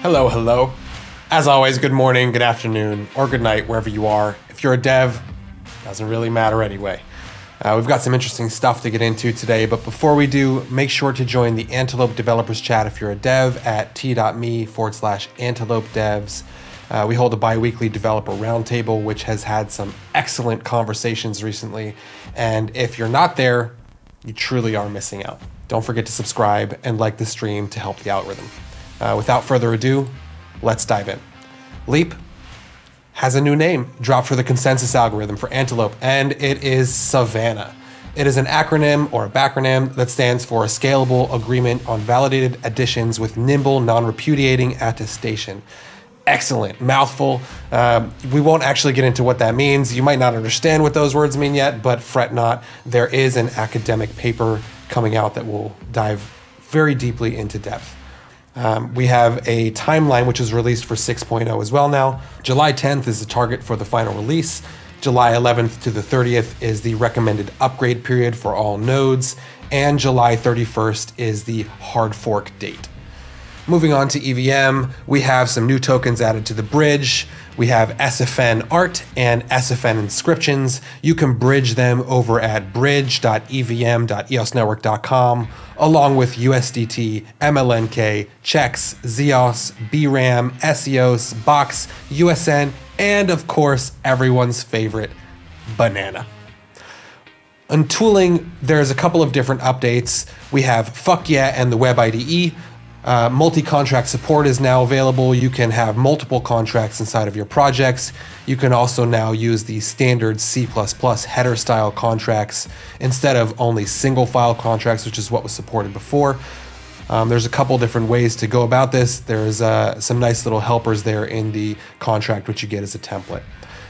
Hello, hello. As always, good morning, good afternoon, or good night, wherever you are. If you're a dev, doesn't really matter anyway. Uh, we've got some interesting stuff to get into today, but before we do, make sure to join the Antelope Developers Chat if you're a dev at t.me forward slash antelope devs. Uh, we hold a bi weekly developer roundtable, which has had some excellent conversations recently. And if you're not there, you truly are missing out. Don't forget to subscribe and like the stream to help the algorithm. Uh, without further ado, let's dive in. Leap has a new name dropped for the consensus algorithm for Antelope, and it is Savanna. It is an acronym or a backronym that stands for a scalable agreement on validated additions with nimble, non repudiating attestation. Excellent, mouthful. Um, we won't actually get into what that means. You might not understand what those words mean yet, but fret not. There is an academic paper coming out that will dive very deeply into depth. Um, we have a timeline which is released for 6.0 as well now. July 10th is the target for the final release. July 11th to the 30th is the recommended upgrade period for all nodes. And July 31st is the hard fork date. Moving on to EVM, we have some new tokens added to the bridge. We have SFN art and SFN inscriptions. You can bridge them over at bridge.evm.eosnetwork.com, along with USDT, MLNK, checks, ZEOS, BRAM, SEOS, Box, USN, and of course, everyone's favorite, Banana. On tooling, there's a couple of different updates. We have FuckYea and the Web IDE. Uh, multi contract support is now available. You can have multiple contracts inside of your projects. You can also now use the standard C header style contracts instead of only single file contracts, which is what was supported before. Um, there's a couple different ways to go about this. There's uh, some nice little helpers there in the contract, which you get as a template.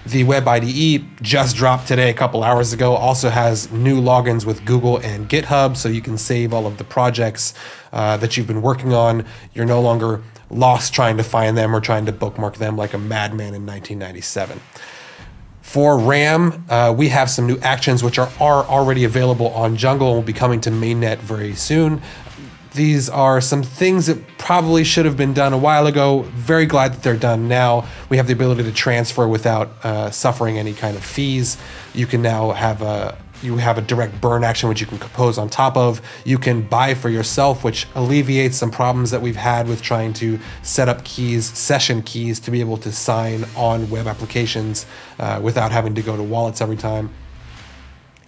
The Web IDE just dropped today, a couple hours ago, also has new logins with Google and GitHub, so you can save all of the projects uh, that you've been working on. You're no longer lost trying to find them or trying to bookmark them like a madman in 1997. For RAM, uh, we have some new actions which are, are already available on Jungle and will be coming to mainnet very soon. These are some things that probably should have been done a while ago. Very glad that they're done now. We have the ability to transfer without uh, suffering any kind of fees. You can now have a you have a direct burn action which you can compose on top of. You can buy for yourself, which alleviates some problems that we've had with trying to set up keys, session keys, to be able to sign on web applications uh, without having to go to wallets every time.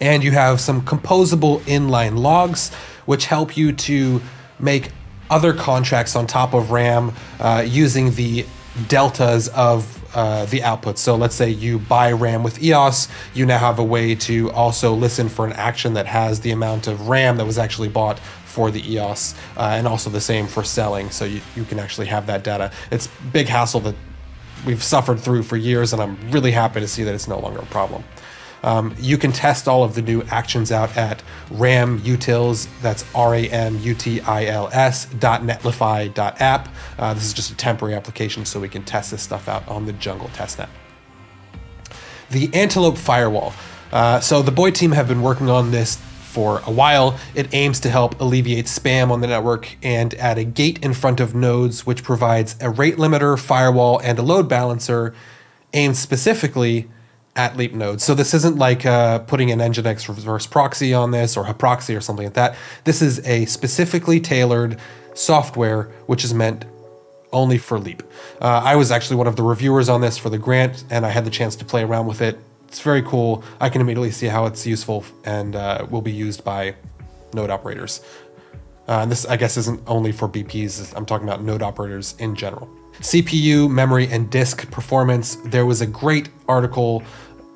And you have some composable inline logs, which help you to make other contracts on top of RAM uh, using the deltas of uh, the output. So let's say you buy RAM with EOS, you now have a way to also listen for an action that has the amount of RAM that was actually bought for the EOS, uh, and also the same for selling. So you, you can actually have that data. It's big hassle that we've suffered through for years, and I'm really happy to see that it's no longer a problem. Um, you can test all of the new actions out at RAM utils. That's R A M U T I L S dot netlify dot app. Uh, this is just a temporary application, so we can test this stuff out on the Jungle testnet. The Antelope Firewall. Uh, so the Boy team have been working on this for a while. It aims to help alleviate spam on the network and add a gate in front of nodes, which provides a rate limiter, firewall, and a load balancer aimed specifically at Leap nodes. So this isn't like uh, putting an Nginx reverse proxy on this or proxy or something like that. This is a specifically tailored software which is meant only for Leap. Uh, I was actually one of the reviewers on this for the grant, and I had the chance to play around with it. It's very cool. I can immediately see how it's useful and uh, will be used by node operators. Uh, this, I guess, isn't only for BPs. I'm talking about node operators in general. CPU, memory, and disk performance. There was a great article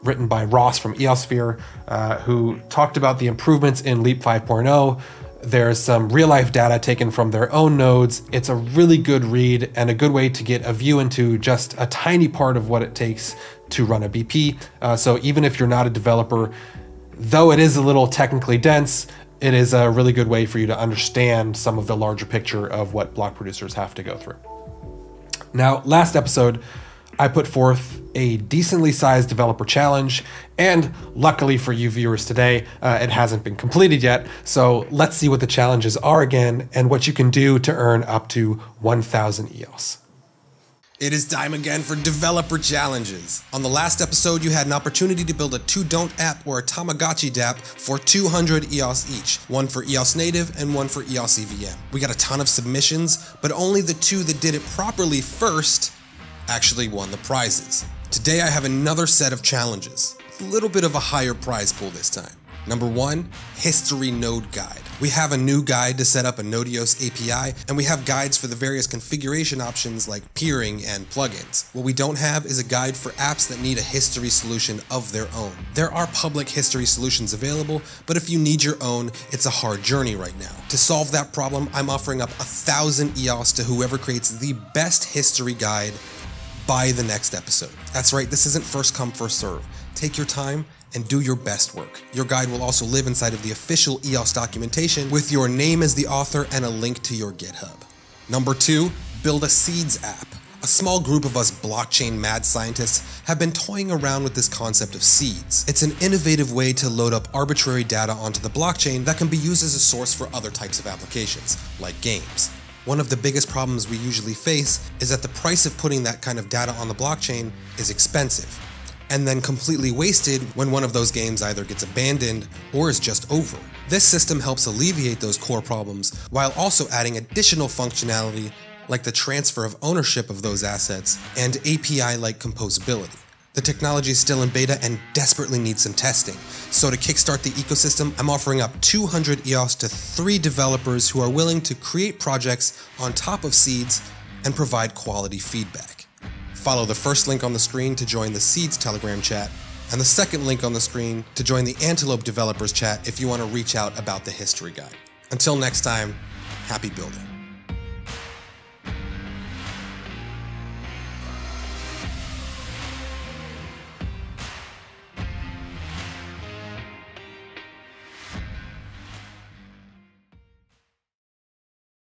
written by Ross from Eosphere uh, who talked about the improvements in Leap 5.0. There's some real life data taken from their own nodes. It's a really good read and a good way to get a view into just a tiny part of what it takes to run a BP. Uh, so even if you're not a developer, though it is a little technically dense, it is a really good way for you to understand some of the larger picture of what block producers have to go through. Now, last episode, I put forth a decently sized developer challenge, and luckily for you viewers today, uh, it hasn't been completed yet. So let's see what the challenges are again and what you can do to earn up to 1000 EOS. It is time again for developer challenges. On the last episode, you had an opportunity to build a 2Don't app or a Tamagotchi dApp for 200 EOS each, one for EOS Native and one for EOS EVM. We got a ton of submissions, but only the two that did it properly first actually won the prizes. Today I have another set of challenges, a little bit of a higher prize pool this time. Number one, History Node Guide. We have a new guide to set up a nodeos API, and we have guides for the various configuration options like peering and plugins. What we don't have is a guide for apps that need a history solution of their own. There are public history solutions available, but if you need your own, it's a hard journey right now. To solve that problem, I'm offering up a thousand EOS to whoever creates the best history guide by the next episode. That's right, this isn't first come, first serve. Take your time and do your best work. Your guide will also live inside of the official EOS documentation with your name as the author and a link to your GitHub. Number two, build a Seeds app. A small group of us blockchain mad scientists have been toying around with this concept of seeds. It's an innovative way to load up arbitrary data onto the blockchain that can be used as a source for other types of applications, like games. One of the biggest problems we usually face is that the price of putting that kind of data on the blockchain is expensive and then completely wasted when one of those games either gets abandoned or is just over. This system helps alleviate those core problems while also adding additional functionality like the transfer of ownership of those assets and API like composability. The technology is still in beta and desperately needs some testing. So to kickstart the ecosystem, I'm offering up 200 EOS to three developers who are willing to create projects on top of Seeds and provide quality feedback. Follow the first link on the screen to join the Seeds Telegram chat, and the second link on the screen to join the Antelope Developers chat if you want to reach out about the history guide. Until next time, happy building.